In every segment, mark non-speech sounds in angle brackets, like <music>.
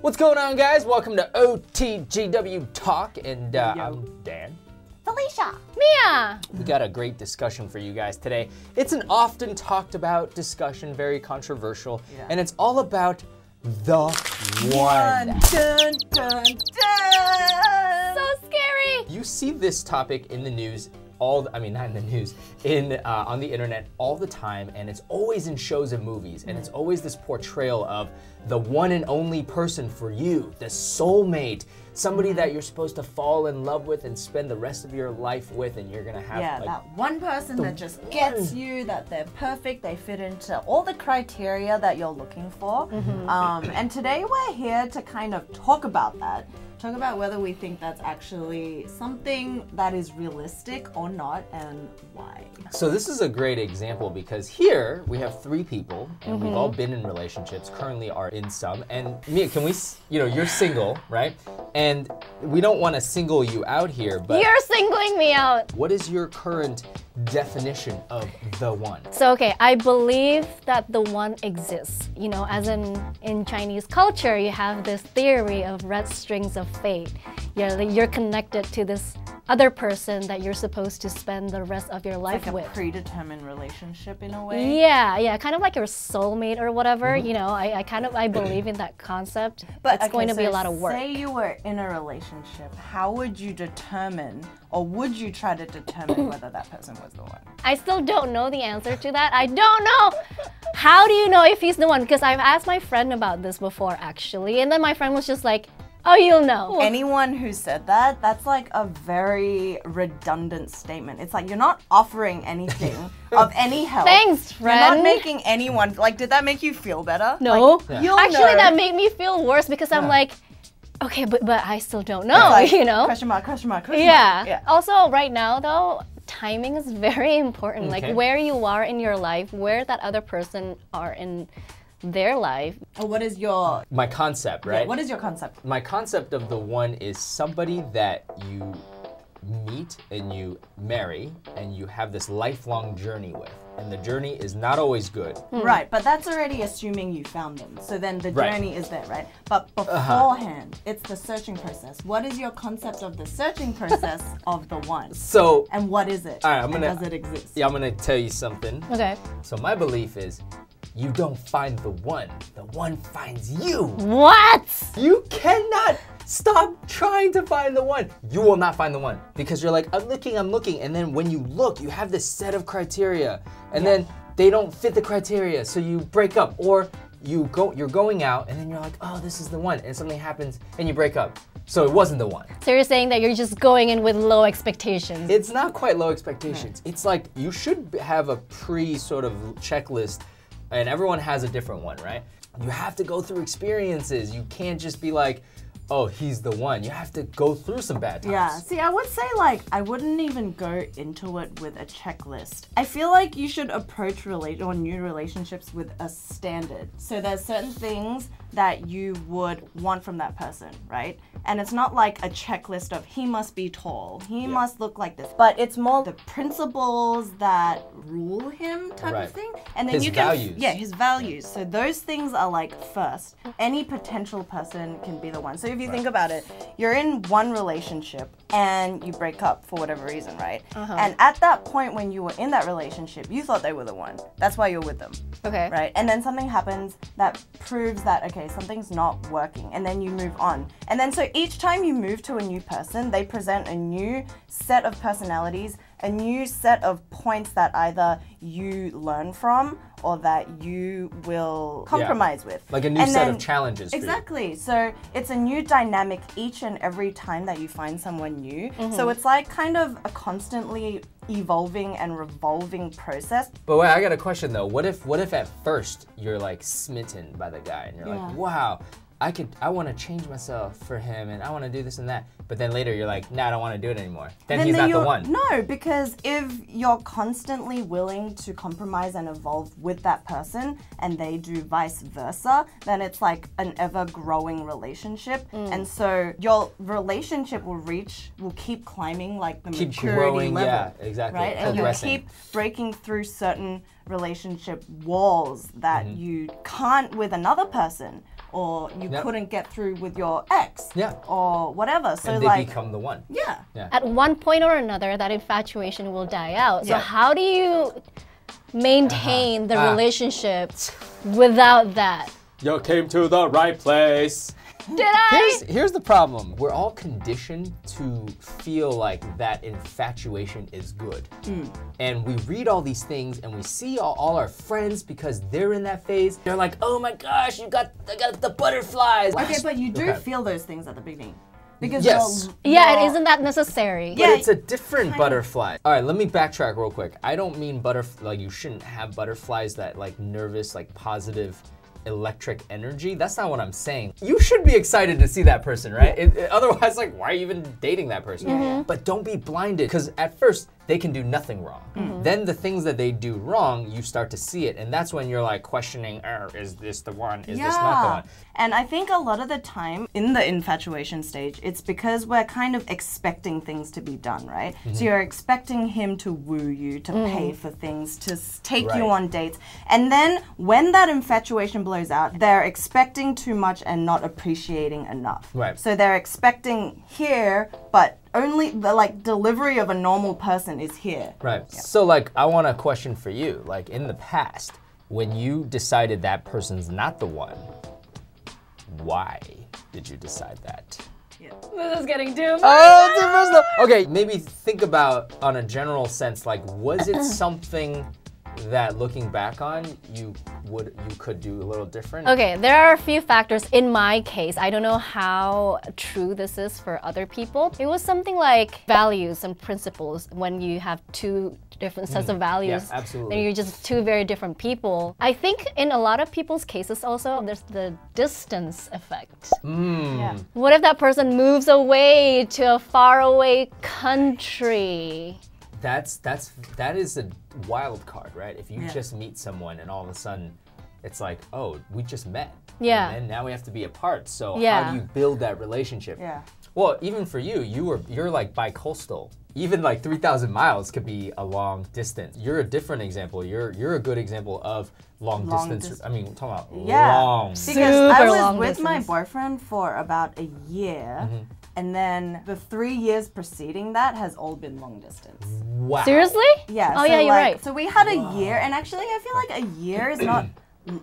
What's going on, guys? Welcome to OTGW Talk, and uh, I'm Dan. Felicia. Mia! We got a great discussion for you guys today. It's an often talked about discussion, very controversial, Yeah. and it's all about the one. Dun, dun, dun. So scary! You see this topic in the news all the, I mean not in the news, in uh, on the internet all the time and it's always in shows and movies and it's always this portrayal of the one and only person for you, the soulmate, somebody that mm-hmm. you're supposed to fall in love with and spend the rest of your life with and you're going to have Yeah, like that one person that just gets you, that they're perfect, they fit into all the criteria that you're looking for. Mm-hmm. Um, and today we're here to kind of talk about that. Talk about whether we think that's actually something that is realistic or not and why. So this is a great example because here we have three people and we've mm-hmm. all been in relationships, currently are in some. And Mia, can we, you know, you're single, right? And we don't want to single you out here, but You're singling me out. what is your current definition of the one? So okay, I believe that the one exists. You know, as in in Chinese culture, you have this theory of red strings of fate. You're you're connected to this other person that you're supposed to spend the rest of your life Like a with. predetermined relationship in a way. yeah, yeah, kind of like your soulmate or whatever. Mm-hmm. You know, I, I kind of I believe in that concept. But it's okay, going to be a lot of work. Say you were in a relationship, how would you determine, or would you try to determine whether that person was the one? I still don't know the answer to that. I don't know. How do you know if he's the one? Because I've asked my friend about this before, actually. And then my friend was just like, oh, you'll know. Anyone who said that, that's like a very redundant statement. It's like you're not offering <laughs> anything of any help. Thanks, friend. You're not making anyone like. Did that make you feel better? no. Like, you'll Actually, know. that made me feel worse because I'm Yeah. like, okay, but, but I still don't know, <laughs> Like, you know? Question mark? Question mark? Question Yeah. mark. Yeah. Also, right now, though, timing is very important. Okay. Like where you are in your life, where that other person are in their life. Oh, what is your My concept, right? What is your concept? My concept of the one is somebody that you meet and you marry and you have this lifelong journey with. And the journey is not always good. Hmm. Right, but that's already assuming you found them. So then the Right. journey is there, right? But uh-huh. beforehand, it's the searching process. What is your concept of the searching process <laughs> of the one? So, And what is it? All right, I'm gonna- does it exist? yeah, I'm gonna tell you something. Okay. So, my belief is you don't find the one, the one finds you. What? You cannot stop trying to find the one. You will not find the one because you're like, I'm looking, I'm looking. And then when you look, you have this set of criteria. And then they don't fit the criteria. So you break up or you go you're going out and then you're like, oh, this is the one. And something happens and you break up. So it wasn't the one. So you're saying that you're just going in with low expectations. It's not quite low expectations. It's like you should have a pre sort of checklist, and everyone has a different one, right? You have to go through experiences. You can't just be like, oh, he's the one. You have to go through some bad times. Yeah, see, I would say like I wouldn't even go into it with a checklist. I feel like you should approach relate or new relationships with a standard. So there's certain things that you would want from that person, right? And it's not like a checklist of he must be tall, he must look like this, but it's more the principles that rule him type Right. of thing. And then His you can values. yeah, his values. So those things are like first. Any potential person can be the one. So if you think about it, you're in one relationship and you break up for whatever reason, right? Uh -huh. And at that point when you were in that relationship, you thought they were the one. That's why you're with them. okay. Right? And then something happens that proves that okay, something's not working. And then you move on. And then so each time you move to a new person, they present a new set of personalities, a new set of points that either you learn from or that you will compromise with. Like a new And set then- of challenges. for you. Exactly. So it's a new dynamic each and every time that you find someone new. Mm-hmm. So it's like kind of a constantly evolving and revolving process. But wait, I got a question though. What if what if at first you're like smitten by the guy and you're Yeah. like, wow, I could I want to change myself for him and I want to do this and that. But then later you're like, nah, I don't want to do it anymore. Then, he's not the one. No, because if you're constantly willing to compromise and evolve with that person and they do vice versa, then it's like an ever growing relationship. Mm. And so your relationship will reach, will keep climbing like the Keep maturity growing, level. yeah, exactly, Right? And you'll keep breaking through certain relationship walls that Mm-hmm. you can't with another person. Or you Yep. couldn't get through with your ex, Yeah. or whatever. So and they like, become the one. yeah, At one point or another, that infatuation will die out. So Yeah. how do you maintain the Ah. relationship without that? You came to the right place. Did I? Here's, here's the problem. We're all conditioned to feel like that infatuation is good. Hmm. And we read all these things and we see all, all our friends because they're in that phase. They're like, oh my gosh, you got, I got the butterflies. Okay, but you do Okay. feel those things at the beginning. Because Yes. you're, yeah, you're- it isn't that necessary. But Yeah, it's a different butterfly. All right, let me backtrack real quick. I don't mean butterf like you shouldn't have butterflies that like nervous, like positive electric energy. That's not what I'm saying. You should be excited to see that person, right? It- it- otherwise, like, why are you even dating that person? Mm-hmm. But don't be blinded because at first they can do nothing wrong. Mm-hmm. Then the things that they do wrong, you start to see it, and that's when you're like questioning, er, is this the one? Is this not the one? And I think a lot of the time in the infatuation stage, it's because we're kind of expecting things to be done, right? Mm-hmm. So you're expecting him to woo you, to pay for things, to take you on dates. And then when that infatuation blows out, they're expecting too much and not appreciating enough. Right. So they're expecting here, but only the like delivery of a normal person is here. Right. So, like, I want a question for you. Like, in the past, when you decided that person's not the one, why did you decide that? This is getting too Oh, it's personal. Okay, maybe think about on a general sense. Like, was it <laughs> something that, looking back on, you would you could do a little different? Okay, there are a few factors in my case. I don't know how true this is for other people. It was something like values and principles when you have two different sets of values. Mm. absolutely. Then you're just two very different people. I think in a lot of people's cases also there's the distance effect. Mm. Yeah. What if that person moves away to a faraway country? That's that's that is a wild card, right? If you Yeah. just meet someone and all of a sudden it's like, oh, we just met. Yeah. And then now we have to be apart. So how do you build that relationship? Yeah. Well, even for you, you were you're like bi-coastal. Even like 3,000 miles could be a long distance. You're a different example. You're you're a good example of long, Long distance. dis- I mean, we're talking about Yeah. long. Because Super I was long with my boyfriend for about a year, Mm-hmm. And then the three years preceding that has all been long distance. Wow. Seriously? Yeah. Oh so yeah, you're like, right. So we had a year, and actually, I feel like a year is not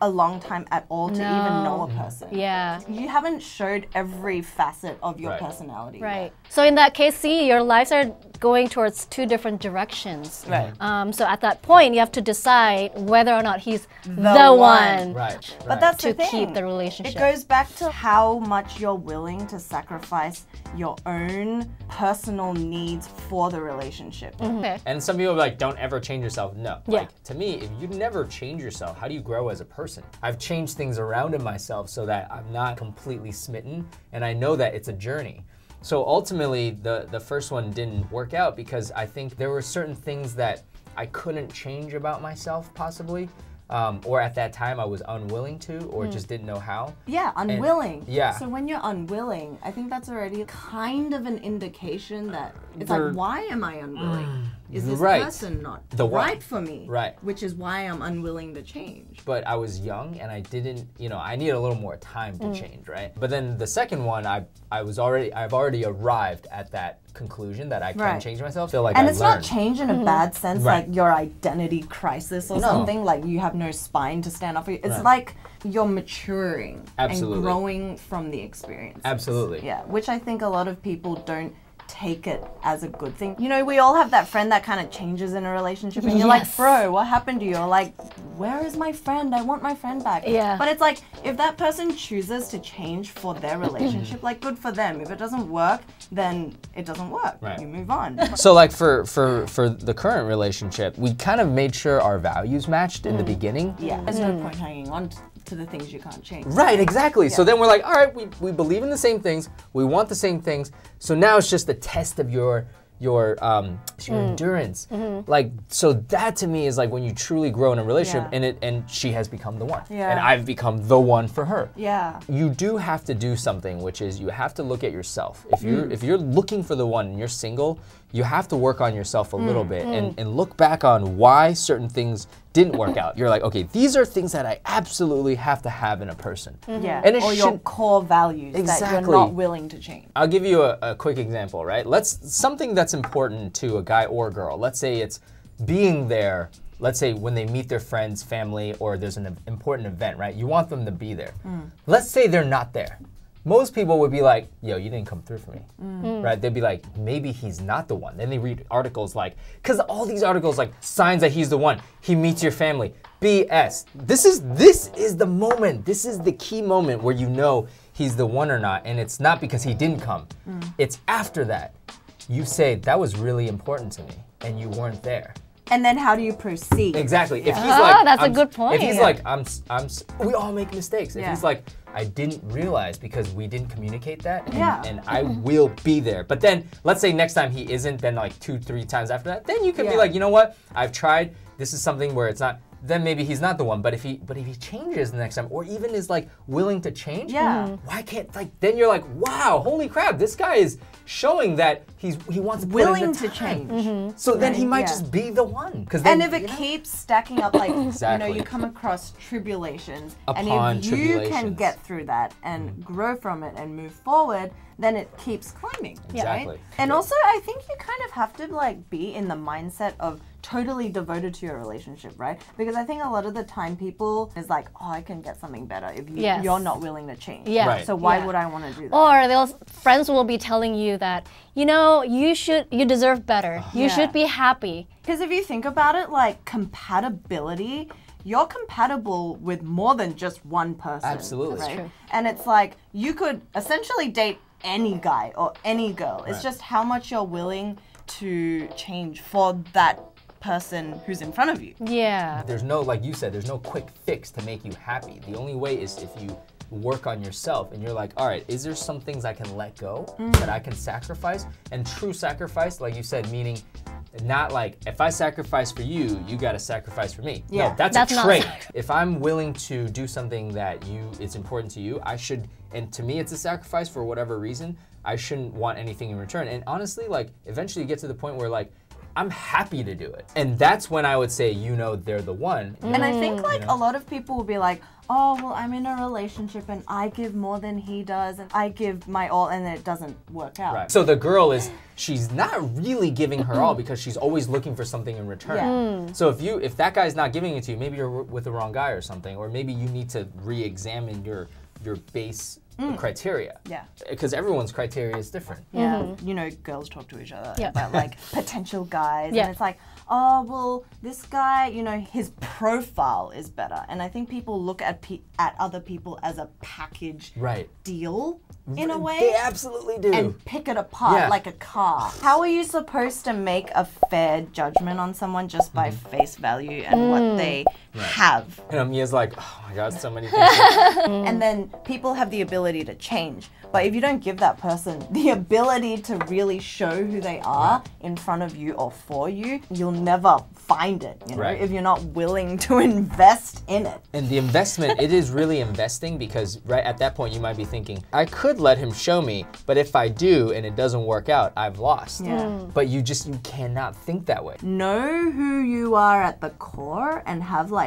a long time at all to even know a person. Yeah. You haven't showed every facet of your Right. personality. yet. Right. So in that case, see, your lives are going towards two different directions. Right. Um, so at that point, you have to decide whether or not he's the, one. one, Right. But that's to the thing. keep the relationship. It goes back to how much you're willing to sacrifice your own personal needs for the relationship. Okay. And some people are like, don't ever change yourself. No. Yeah. Like, to me, if you never change yourself, how do you grow as a person? I've changed things around in myself so that I'm not completely smitten and I know that it's a journey. So ultimately, the, the first one didn't work out because I think there were certain things that I couldn't change about myself, possibly. Um, or at that time, I was unwilling to, or just didn't know how. Yeah, unwilling. yeah. So when you're unwilling, I think that's already kind of an indication that it's There- like, why am I unwilling? Is this Right. person not The what? right for me? Right. Which is why I'm unwilling to change. but I was young and I didn't, you know, I needed a little more time to mm. change, right? But then the second one, I I was already I've already arrived at that conclusion that I can Right. change myself. Feel like And I it's learned. not change in a mm-hmm. bad sense, Right. like your identity crisis or No. something, like you have no spine to stand up for. It's Right. like you're maturing Absolutely. and growing from the experience. Absolutely. Yeah, which I think a lot of people don't take it as a good thing. You know, we all have that friend that kind of changes in a relationship and you're like, Yes. bro, what happened to you? Or like, where is my friend? I want my friend back. Yeah. But it's like, if that person chooses to change for their relationship, like, good for them. If it doesn't work, then it doesn't work. Right. You move on. <laughs> So like for for for the current relationship, we kind of made sure our values matched in the mm. beginning. yeah, there's no mm. point hanging on t- to the things you can't change. Right, exactly. So then we're like, all right, we, we believe in the same things, we want the same things. So now it's just the test of your your um your mm. endurance. Mm-hmm. Like so that to me is like when you truly grow in a relationship Yeah. and it and she has become the one. Yeah. And I've become the one for her. Yeah. You do have to do something which is you have to look at yourself. If you're mm. if you're looking for the one and you're single, you have to work on yourself a little hmm. bit and, hmm. and look back on why certain things didn't work out. You're like, okay, these are things that I absolutely have to have in a person. Mm-hmm. Yeah. And it or your core values that you're not willing to change. I'll give you a, a quick example, right? Let's something that's important to a guy or girl. Let's say it's being there. Let's say when they meet their friends, family, or there's an important event, right? You want them to be there. Hmm. Let's say they're not there. Most people would be like, yo, you didn't come through for me. Mm. Right? They'd be like, maybe he's not the one. Then they read articles like, because all these articles like signs that he's the one. He meets your family. BS. This is this is the moment. This is the key moment where you know he's the one or not. And it's not because he didn't come. Mm. It's after that. You say, that was really important to me, and you weren't there. And then how do you proceed? Exactly. If he's like, Oh, like, that's a I'm- good point. If he's like, I'm, s- I'm, we all make mistakes. If Yeah. he's like, I didn't realize because we didn't communicate that, and, Yeah. and I will be there. But then, let's say next time he isn't, then like two, three times after that, then you could be like, you know what? I've tried. This is something where it's not. Then maybe he's not the one. But if he, but if he changes the next time, or even is like willing to change, Yeah. Mhm. why can't like? Then you're like, wow, holy crap! This guy is showing that he's he wants to put in the Willing to time. change. So then he might yeah. just be the one. Because And if it keeps stacking up, like you know, you come across tribulations, Upon and if you can get through that and grow from it and move forward, then it keeps climbing. Exactly. Right? And also, I think you kind of have to like be in the mindset of totally devoted to your relationship, right? Because I think a lot of the time people is like, oh, I can get something better if you, Yes. you're not willing to change. Yeah. Right. So why Yeah. would I want to do that? Or they'll friends will be telling you that, you know, you should you deserve better. Uh-huh. You Yeah. should be happy. Because if you think about it, like compatibility, you're compatible with more than just one person. Absolutely. That's Right? true. And it's like you could essentially date any guy or any girl. It's just how much you're willing to change for that person who's in front of you. Yeah. there's no like you said there's no quick fix to make you happy the only way is if you work on yourself and you're like all right is there some things i can let go mm. that i can sacrifice and true sacrifice like you said meaning not like if i sacrifice for you you got to sacrifice for me Yeah. no that's, That's a not trade sac- if i'm willing to do something that you it's important to you i should and to me it's a sacrifice for whatever reason i shouldn't want anything in return and honestly like eventually you get to the point where like i'm happy to do it and that's when i would say you know they're the one And I think like know? a lot of people will be like, oh, well, I'm in a relationship and I give more than he does and I give my all and it doesn't work out. Right. So the girl is she's not really giving her all because she's always looking for something in return. Yeah. Hmm. So if you if that guy's not giving it to you, maybe you're with the wrong guy or something, or maybe you need to re-examine your your base mm. criteria. Yeah. Because everyone's criteria is different. Yeah, mm-hmm. you know, girls talk to each other Yeah. about like <laughs> potential guys, Yeah. and it's like, oh, well, this guy, you know, his profile is better, and I think people look at pe- at other people as a package Right. deal in a way. They absolutely do. and pick it apart Yeah. like a car. How are you supposed to make a fair judgment on someone just by Mm-hmm. face value and what mm. they have? And Amia's like, oh my god, so many things. <laughs> Mm. And then people have the ability to change. But if you don't give that person the ability to really show who they are in front of you or for you, you'll never find it, you know, Right. if you're not willing to invest in it. And the investment, it is really investing because right at that point you might be thinking, I could let him show me, but if I do and it doesn't work out, I've lost. Yeah. Mm. But you just you cannot think that way. know who you are at the core and have like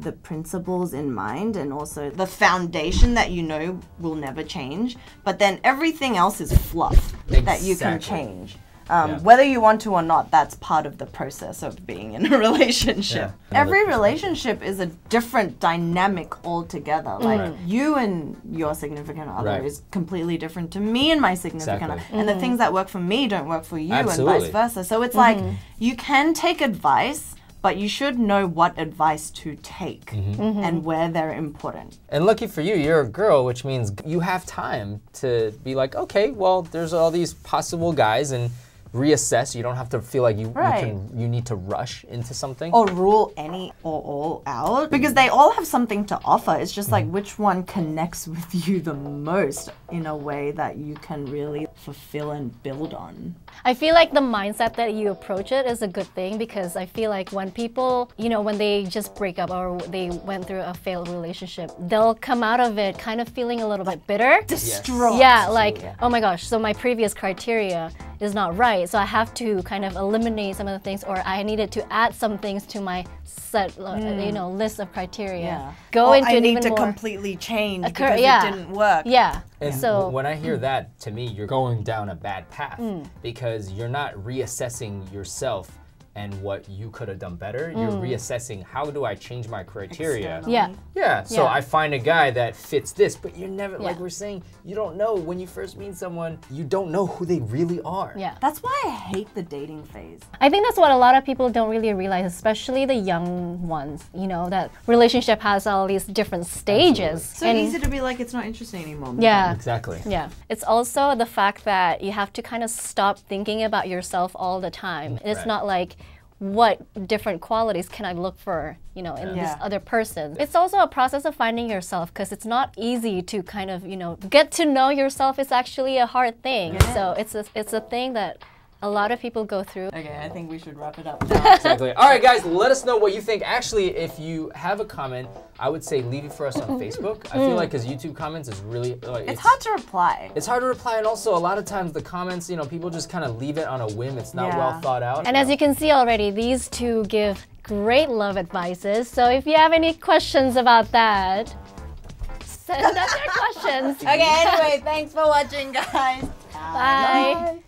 the principles in mind and also the foundation that you know will never change but then everything else is fluff that you can change. Um, Yeah. whether you want to or not that's part of the process of being in a <laughs> relationship. Yeah. every relationship is a different dynamic altogether. Mm. Like Right. you and your significant other Right. is completely different to me and my significant Exactly. other and the mm. things that work for me don't work for you and vice versa. So it's like mm-hmm. you can take advice, but you should know what advice to take Mm-hmm. and where they're important. And lucky for you, you're a girl, which means you have time to be like, okay, well, there's all these possible guys and reassess. You don't have to feel like you, Right. you can you need to rush into something. Or rule any or all out because they all have something to offer. It's just like mm-hmm. which one connects with you the most in a way that you can really fulfill and build on. I feel like the mindset that you approach it is a good thing because I feel like when people, you know, when they just break up or they went through a failed relationship, they'll come out of it kind of feeling a little bit bitter. Distraught. Yeah, like, oh my gosh, so my previous criteria is not right. So I have to kind of eliminate some of the things, or I needed to add some things to my set, uh, you know, list of criteria. Yeah. Go Or into I need even to more. completely change Occur- because yeah. it didn't work. Yeah. And so w- when I hear that, to me, you're going down a bad path Mm. because you're not reassessing yourself and what you could have done better. You're Mm. reassessing how do I change my criteria. External. yeah. Yeah, so Yeah. I find a guy that fits this, but you're never, like we're saying, you don't know when you first meet someone, you don't know who they really are. Yeah. That's why I hate the dating phase. I think that's what a lot of people don't really realize, especially the young ones. You know that relationship has all these different stages. So and easy to be like, it's not interesting anymore. yeah, Exactly. yeah. It's also the fact that you have to kind of stop thinking about yourself all the time. It's Right. not like what different qualities can I look for, you know, in this other person. It's also a process of finding yourself because it's not easy to kind of, you know, get to know yourself is actually a hard thing. So it's a, it's a thing that a lot of people go through. Okay, I think we should wrap it up now. <laughs> Exactly. All right, guys, let us know what you think. Actually, if you have a comment, I would say leave it for us on mm-hmm. Facebook. I mm. feel like because YouTube comments is really uh, like, it's hard to reply. It's hard to reply, and also a lot of times the comments, you know, people just kind of leave it on a whim. It's not Yeah. well thought out. And as you can see already, these two give great love advices. So if you have any questions about that, send us your <laughs> questions. Okay, anyway, thanks for watching, guys. Bye.